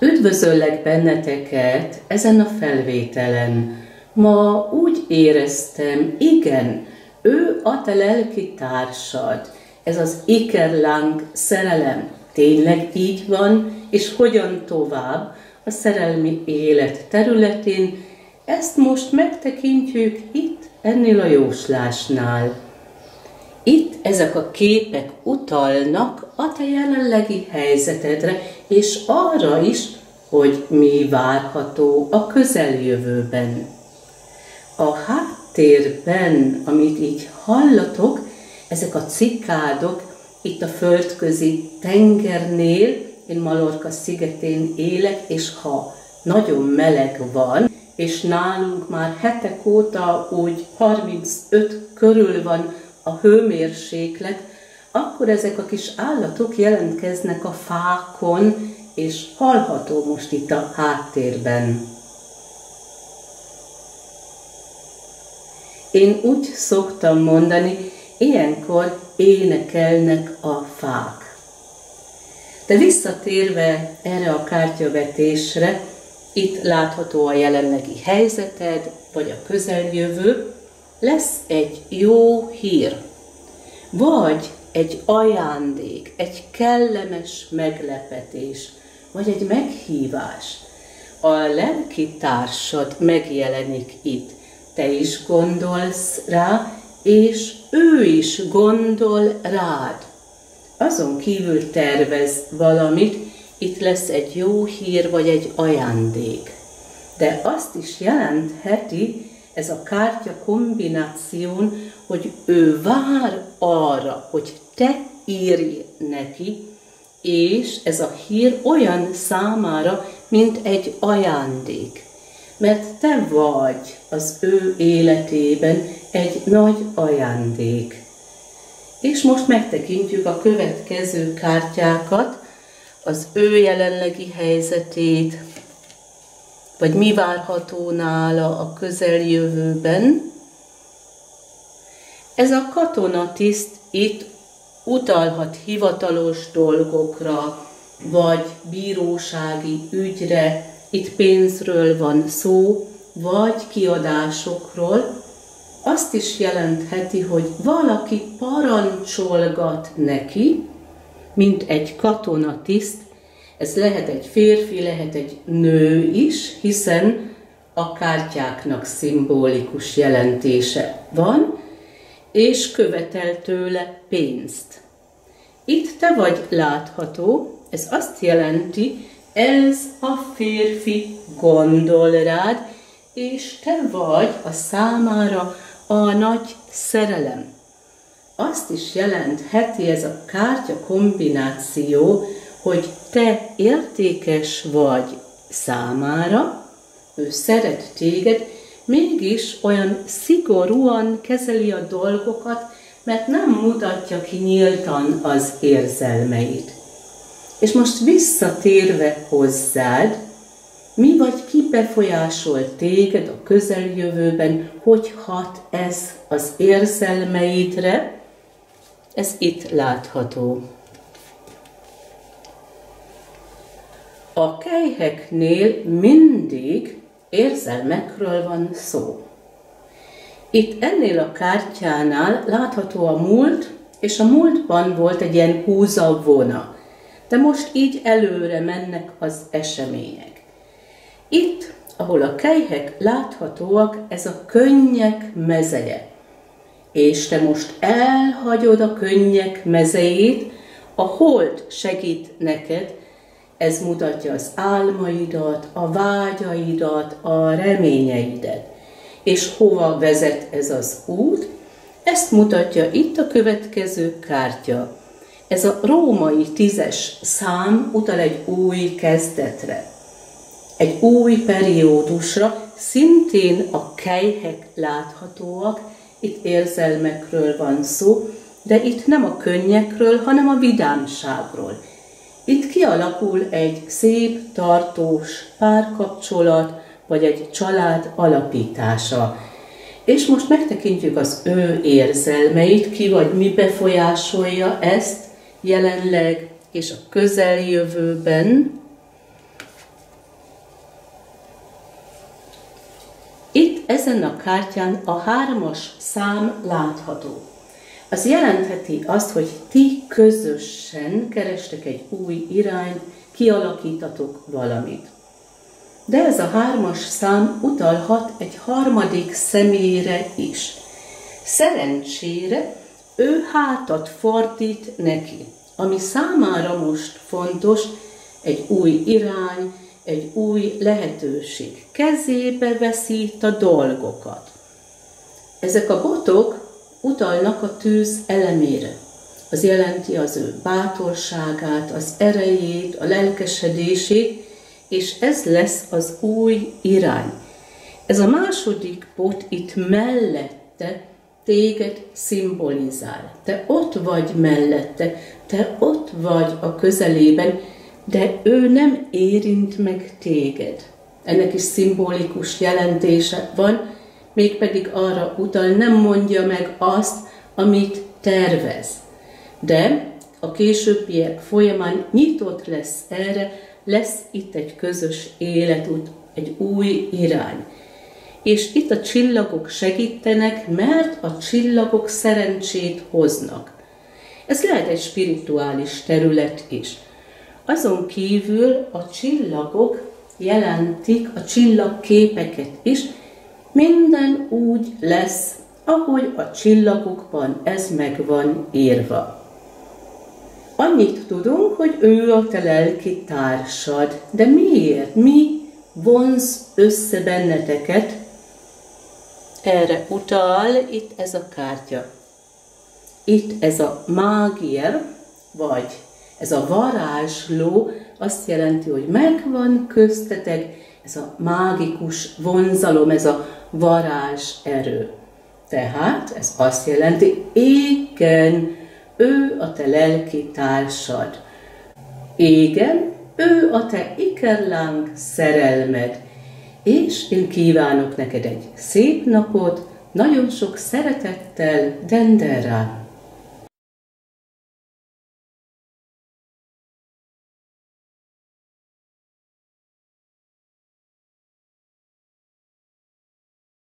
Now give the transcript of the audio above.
Üdvözöllek benneteket ezen a felvételen. Ma úgy éreztem, igen, ő a te lelki társad. Ez az ikerláng szerelem. Tényleg így van, és hogyan tovább a szerelmi élet területén, ezt most megtekintjük itt, ennél a jóslásnál. Itt ezek a képek utalnak a te jelenlegi helyzetedre, és arra is, hogy mi várható a közeljövőben. A háttérben, amit így hallatok, ezek a cikádok itt a földközi tengernél, én Malorka szigetén élek, és ha nagyon meleg van, és nálunk már hetek óta úgy 35 körül van a hőmérséklet, akkor ezek a kis állatok jelentkeznek a fákon, és hallható most itt a háttérben. Én úgy szoktam mondani, ilyenkor énekelnek a fák. De visszatérve erre a kártyavetésre, itt látható a jelenlegi helyzeted, vagy a közeljövő, lesz egy jó hír, vagy egy ajándék, egy kellemes meglepetés, vagy egy meghívás. A lelki társad megjelenik itt. Te is gondolsz rá, és ő is gondol rád. Azon kívül tervez valamit, itt lesz egy jó hír vagy egy ajándék. De azt is jelentheti ez a kártya kombináción, hogy ő vár arra, hogy te írj neki, és ez a hír olyan számára, mint egy ajándék. Mert te vagy az ő életében egy nagy ajándék. És most megtekintjük a következő kártyákat, az ő jelenlegi helyzetét, vagy mi várható nála a közeljövőben. Ez a katonatiszt itt utalhat hivatalos dolgokra, vagy bírósági ügyre, itt pénzről van szó, vagy kiadásokról, azt is jelentheti, hogy valaki parancsolgat neki, mint egy katonatiszt, ez lehet egy férfi, lehet egy nő is, hiszen a kártyáknak szimbolikus jelentése van, és követel tőle pénzt. Itt te vagy látható, ez azt jelenti, ez a férfi gondol rád, és te vagy a számára a nagy szerelem azt is jelentheti ez a kártya kombináció, hogy te értékes vagy számára, ő szeret téged, mégis olyan szigorúan kezeli a dolgokat, mert nem mutatja ki nyíltan az érzelmeit. És most visszatérve hozzád, mi vagy ki befolyásol téged a közeljövőben, hogy hat ez az érzelmeidre, ez itt látható. A kejheknél mindig érzelmekről van szó. Itt ennél a kártyánál látható a múlt, és a múltban volt egy ilyen húzavona, de most így előre mennek az események. Itt, ahol a kejhek láthatóak, ez a könnyek mezeje és te most elhagyod a könnyek mezejét, a hold segít neked, ez mutatja az álmaidat, a vágyaidat, a reményeidet. És hova vezet ez az út? Ezt mutatja itt a következő kártya. Ez a római tízes szám utal egy új kezdetre, egy új periódusra, szintén a kejhek láthatóak, itt érzelmekről van szó, de itt nem a könnyekről, hanem a vidámságról. Itt kialakul egy szép, tartós párkapcsolat, vagy egy család alapítása. És most megtekintjük az ő érzelmeit, ki vagy mi befolyásolja ezt jelenleg és a közeljövőben. Itt ezen a kártyán a hármas szám látható. Az jelentheti azt, hogy ti közösen kerestek egy új irányt, kialakítatok valamit. De ez a hármas szám utalhat egy harmadik személyre is. Szerencsére ő hátat fordít neki, ami számára most fontos, egy új irány, egy új lehetőség. Kezébe veszít a dolgokat. Ezek a botok utalnak a tűz elemére. Az jelenti az ő bátorságát, az erejét, a lelkesedését, és ez lesz az új irány. Ez a második bot itt mellette téged szimbolizál. Te ott vagy mellette, te ott vagy a közelében, de ő nem érint meg téged. Ennek is szimbolikus jelentése van, mégpedig arra utal, nem mondja meg azt, amit tervez. De a későbbiek folyamán nyitott lesz erre, lesz itt egy közös életút, egy új irány. És itt a csillagok segítenek, mert a csillagok szerencsét hoznak. Ez lehet egy spirituális terület is. Azon kívül a csillagok jelentik a csillagképeket is, minden úgy lesz, ahogy a csillagokban ez meg van írva. Annyit tudunk, hogy ő a te lelki társad, de miért? Mi vonz össze benneteket? Erre utal itt ez a kártya. Itt ez a mágier, vagy ez a varázsló azt jelenti, hogy megvan köztetek ez a mágikus vonzalom, ez a varázs erő. Tehát ez azt jelenti, igen, ő a te lelki társad. Igen, ő a te ikerláng szerelmed. És én kívánok neked egy szép napot, nagyon sok szeretettel, Denderá.